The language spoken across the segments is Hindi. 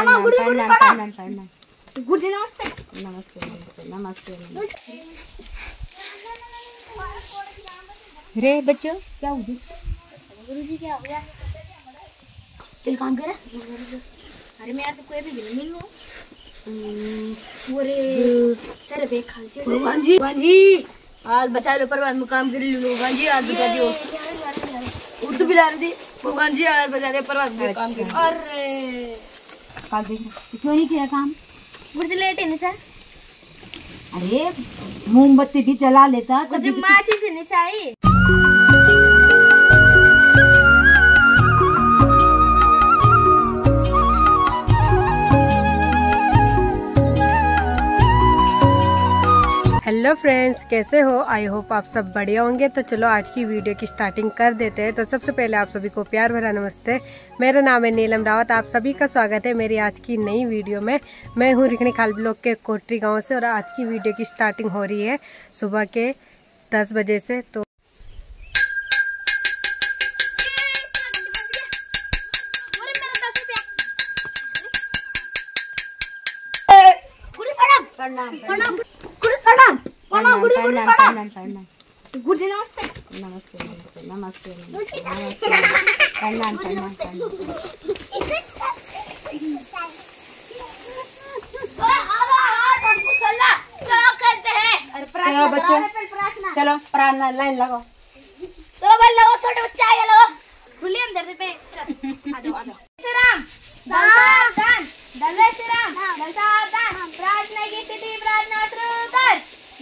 गुरुजी नमस्ते नमस्ते नमस्ते नमस्ते नमस्ते रे बच्चों क्या हुआ गुरुजी क्या हो गया चल काम कर अरे मैं यार तो कोई भी मिल मिल लूँ अरे सर भगवान जी भगवान जी आज बचा लो पर मुकाम कर लो भगवान जी आज बचा दियो उर्दू भी ला रही थी भगवान जी आज बचा रहे पर काम कर अरे कल देख क्यों नहीं किया काम? गुरुजी लेट है सर अरे मोमबत्ती भी जला लेता मुझे माची से नहीं चाहिए। हेलो फ्रेंड्स कैसे हो आई होप आप सब बढ़िया होंगे तो चलो आज की वीडियो की स्टार्टिंग कर देते हैं तो सबसे पहले आप सभी को प्यार भरा नमस्ते मेरा नाम है नीलम रावत आप सभी का स्वागत है मेरी आज की नई वीडियो में मैं हूँ रिखणी खाल ब्लॉक के कोटरी गाँव से और आज की वीडियो की स्टार्टिंग हो रही है सुबह के दस बजे से तो प्रणाम प्रणाम प्रणाम प्रणाम गुरुजी नमस्ते नमस्ते नमस्ते नमस्ते नमस्ते प्रणाम प्रणाम चलो करते हैं चलो बच्चों चलो प्रार्थना लाइन लगाओ चलो भाई लगो छोटे बच्चे आगे लगो खुली हम दर्द पे चल आ जाओ आ जाओ राम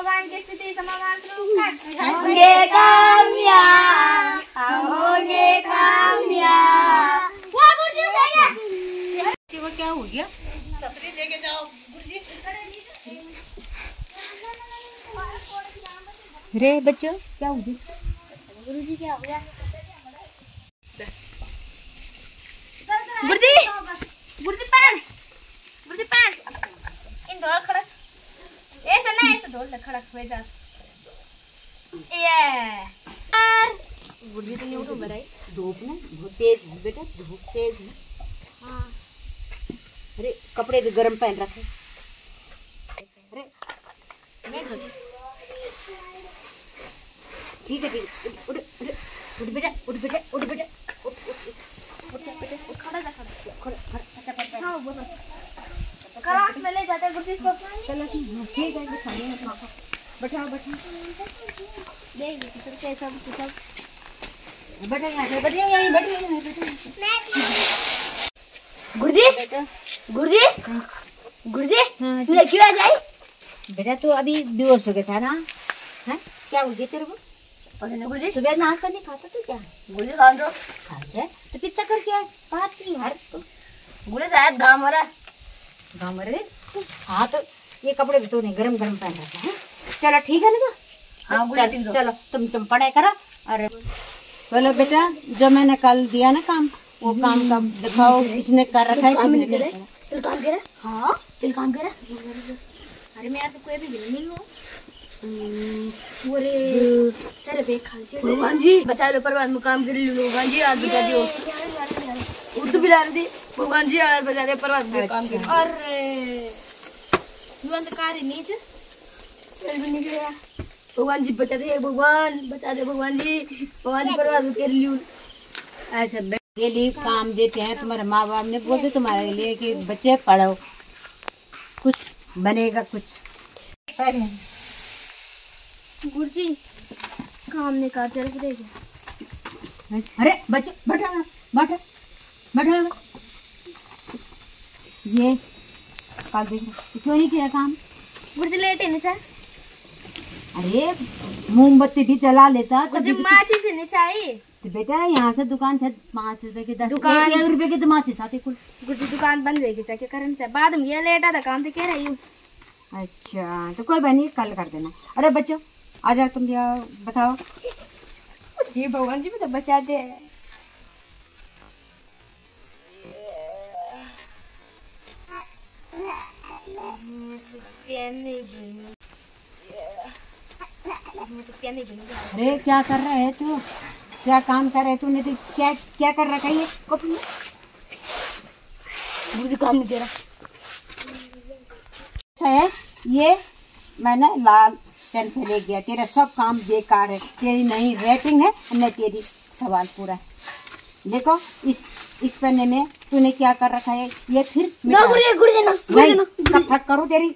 समोगान की स्थिति समोगान शुरू कर होंगे कामयाब होंगे कामयाब वाह गुरुजी भैया को क्या हो गया रे बच्चों क्या हो गया गुरुजी क्या हो गया गुरुजी गुरुजी पैन गुरुजी पैन। इन ढोल खड़क ऐसा ना ऐसा ढोल खड़क हो जा ये यार गुरुजी तो नहीं उठो बराई धूप ना बहुत तेज है बेटा धूप तेज है हाँ अरे कपड़े भी गर्म पहन रखे अरे मैं धोती ठीक है ठीक है उठ उठ उठ बेटा उठ बेटा उठ बेटा उठ उठ उठ बेटा खड़ा जा खड़ा खड़ा खड़ा अच्छा पैर हाँ बोलो में ले जाते हैं इसको चलो ठीक है है दो। बैठाओ बैठाओ। देख कैसा सब बैठो यहाँ यहाँ गुरुजी गुरुजी गुरुजी हाँ तू क्यों आ जाए बेटा तू अभी बेहोश हो गया था ना? हैं? क्या हो गया तेरे को? गुरुजी? सुबह नाश्ता नहीं खाता तू क्या? गुरुजी खा जाए तो फिर चक्कर क्या है बात की तू गुरुजी शायद गाँव हो रहा गाँव में रहे हाँ तो ये कपड़े भी तो नहीं गर्म गरम पहन रखा है। चलो ठीक है ना तो? हाँ, चल, गुरुजी, चलो तुम तुम पढ़ाई करो। और बोलो बेटा जो मैंने कल दिया ना काम वो काम का दिखाओ किसने कर रखा है किसने नहीं करा। काम करे? हाँ। चल काम करे? अरे मैं यार तो कोई भी मिल सर बे भगवान जी। बचा लो पर मुकाम कर लो भगवान जी आज बचा दियो। उर्दू भी ला रही थी भगवान जी आज बचा रहे पर काम कर अरे यू अंधकार नीचे। चल भी नहीं गया। भगवान जी बचा दे भगवान बचा दे भगवान जी। भगवान जी परवाह कर लियो। ऐसे बे- के लिए काम देते हैं तुम्हारे माँ बाप ने बोलते तुम्हारे लिए कि बच्चे पढ़ो कुछ बनेगा कुछ। गुरुजी काम नहीं कर चल अरे बच्चों बैठो बैठो ये कल देखो क्यों नहीं किया काम? गुरुजी लेट है सर अरे मोमबत्ती भी जला लेता मुझे तभी माची से नहीं चाहिए। तो तो बेटा यहाँ से दुकान से पाँच रुपए के दस दुकान- एक रुपए के तो माचिस आते कुल। गुरुजी दुकान बंद होगी क्या करना चाहिए बाद में ये लेटा था काम तो कह रही हूँ। अच्छा तो कोई बात नहीं कल कर देना। अरे बच्चों आ जाओ तुम यहाँ बताओ। जी भगवान जी भी तो बचाते हैं अरे क्या कर रहा है तू? क्या काम कर रहे तूने तो क्या क्या कर रखा है? ये मुझे काम नहीं दे रहा। अच्छा है, ये मैंने लाल पेन से ले गया। तेरा सब काम बेकार है। तेरी नहीं रेटिंग है न तेरी सवाल पूरा है। देखो, इस इस पन्ने में तूने क्या कर रखा है? ये फिर कब तक करूँ तेरी?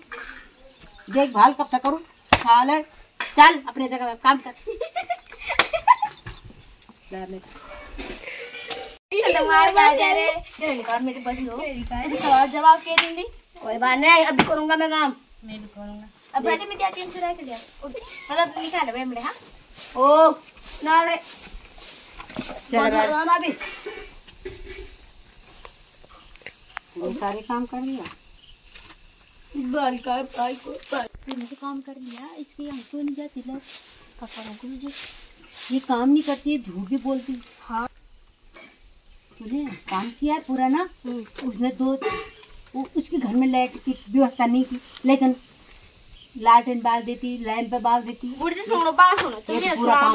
देखभाल कब तक करूँ? साले चल अपने जगह पे काम कर। मैं- में तो बच लो सवाल जवाब के दिन दी। कोई बात नहीं अभी करूँगा मैं काम। मैं भी करूँगा। अब राजा में क्या टीम चुरा के लिया मतलब निकाल वे हमने हाँ? ओ ना रे। चल। ना भी ये सारे काम कर लिया? बाल का बाल को मैंने तो काम कर लिया। इसकी हम तो नहीं जाती लोग कपड़ों को मुझे। ये काम नहीं करती है झूठ भी बोलती। हाँ। तूने काम किया है पूरा ना? उसने दो वो उसके घर में लाइट की व्यवस्था नहीं की। लेकिन लालटेन बाल देती लैंप पे बाल देती। ये ये पूरा काम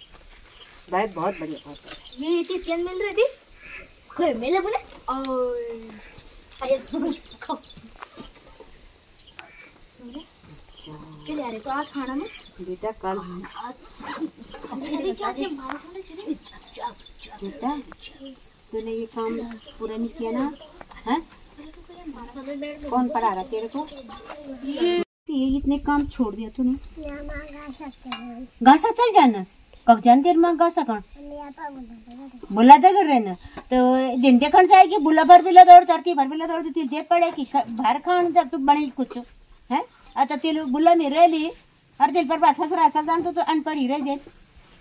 भाई बहुत बढ़िया बहुत बढ़िया। ये इतनी पेन मिल रही थी कोई मिले बोले? और अरे खाओ। सुनो। क्या ले रहे तो आज खाना में? बेटा कल अरे क्या चीज़ मारो थोड़े चले बेटा तूने ये काम पूरा नहीं किया ना? हैं? कौन पढ़ा रहा तेरे को? ये इतने काम छोड़ दिया तूने। घासा चल जाना? जान तेरे माँ घासा बुला कर रहना तो दिन देखण जाएगी बुला भर बिला दौड़ चरती भर बिला दौड़ तिल दे पड़े कि भर खान जब तू बड़ी कुछ. है? अच्छा तिल बुला में रह ली और दिल पर बस हसरा हसरा जान तो, तो अनपढ़ ही रह जाए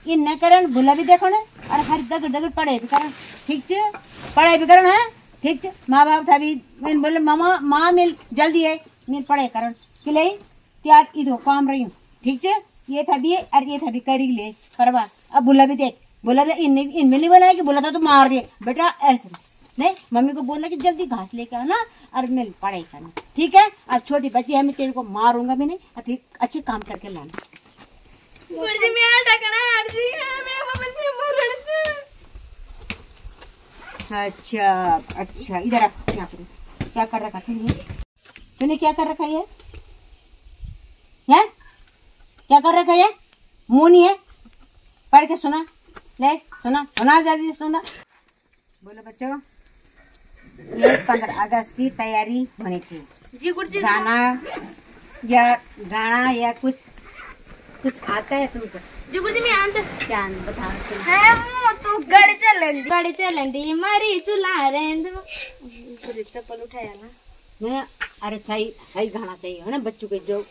इन न करण बुला भी देखण और हर दगड़ दगड़ पढ़े भी करण. ठीक छे? पढ़ाई भी करण है? ठीक छे? माँ बाप था भी मैंने बोले मामा माँ मिल जल्दी है मैं पढ़ाई करण. कि ले त्यार इधो काम रही हूँ ठीक छे? ये था भी और ये था भी करी ले करवा अब बुला भी देख बोला भी इन इनमें नहीं बनाया कि बोला था तो मार दे। बेटा ऐसे नहीं मम्मी को बोलना कि जल्दी घास लेके आना और मैं पढ़ाई करना। ठीक है? अब छोटी बच्ची है मैं तेरे को मारूँगा भी नहीं और फिर अच्छे काम करके लाना। अच्छा अच्छा इधर आ क्या कर रखा तूने? तूने क्या कर रखा है? क्या कर रखा है मुँह नहीं है? पढ़ के सुना। ले सुना। सुना जल्दी सुना। बोलो बच्चों ये पंद्रह अगस्त की तैयारी होनी चाहिए। जी गुरुजी गाना या गाना या कुछ कुछ आता है तुमको? जी गुरुजी मैं आंसर क्या बता है? मो तो गड़ चलन गड़ चलन दी मारी चुला रेंद। चप्पल उठाया ना। नहीं अरे सही सही गाना चाहिए है ना बच्चों के जो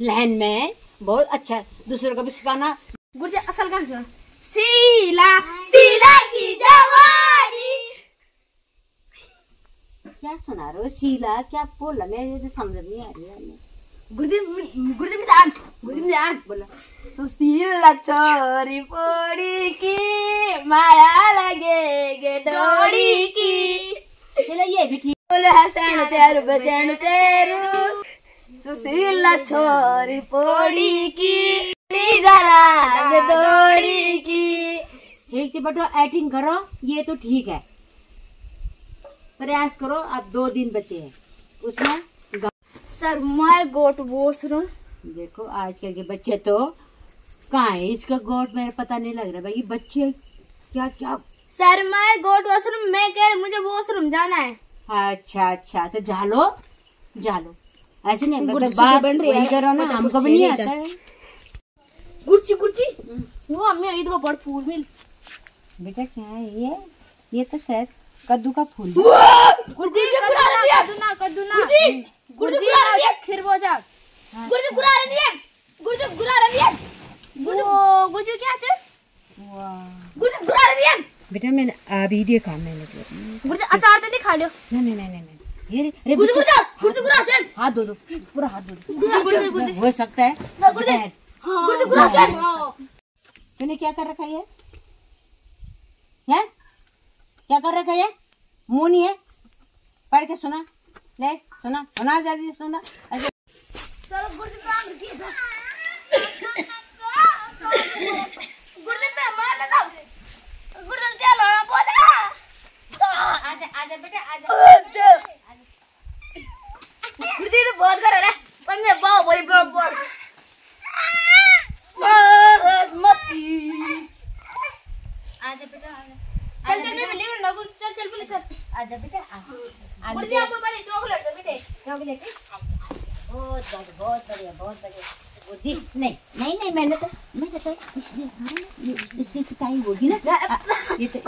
लहन में है बहुत अच्छा है। दूसरों को भी सिखाना। गुरुजी असल गाना सुनो। सीला सीला की जवानी। क्या सुना रहे हो शीला क्या बोला? मैं ये तो समझ नहीं आ रही है। में जान गुरुजी जान बोला। तो सीला चोरी पोड़ी की माया लगे गे डोरी की। चलो ये भी ठीक। बोले हसन तेरू। बचन तेरू। सुशीला छोरी पोड़ी की जरा दौड़ी की। ठीक से बटो एक्टिंग करो ये तो ठीक है। प्रयास करो अब दो दिन बचे हैं। उसमें गा- सर माय गोट वॉशरूम देखो आजकल के बच्चे तो कहाँ है? इसका गोट मेरे पता नहीं लग रहा भाई बच्चे क्या क्या सर मैं गोट वॉशरूम मैं कह रही मुझे वॉशरूम जाना है। अच्छा अच्छा तो जालो जालो। ऐसे नहीं मतलब बात बन रही है। वही करो ना हमको भी नहीं आता है। गुर्ची गुर्ची वो अम्मी ईद को बड़ फूल मिल। बेटा क्या है ये? ये तो शायद कद्दू का फूल है। गुर्जी कद्दू ना कद्दू ना गुर्जी गुर्जी खीर बोजा गुर्जी गुरा रे दिए गुर्जी गुरा रे दिए गुर्जी गुर्जी क्या है वाह। गुर्जी गुरा रे दिए बेटा मैंने अभी देखा मैंने तो गुर्जी अचार दे खा लियो? नहीं नहीं नहीं नहीं ये रे- गुर्जी गुर्जी गुर्जी गुरा हाथ धो दो पूरा हाथ धो दो हो सकता है। गुर्जी गुरा चल। तूने क्या कर रखा है ये? है? क्या कर रखा है ये? मुँह नहीं है? पढ़ के सुना। ले सुना। सुना जल्दी सुना। चलो गुर्जी काम की गुर्जी पे मार लेता गुर्जी क्या लोना बोला आजा आजा बेटा आजा गुर्जी तो बहुत कर रहा है पर मैं बहुत बड़ी बहुत बहुत मस्ती आजा बेटा आजा चल चल मैं लेकर ना गुर्जी चल चल बोले चल आजा बेटा आ गुर्जी आपको बड़ी चॉकलेट दे बहुत बढ़िया बहुत बढ़िया बहुत बढ़िया। बुद्धि। नहीं नहीं नहीं मैंने तो मैंने तो इसलिए कहा ना, ये इसकी पिटाई होगी ना ये तो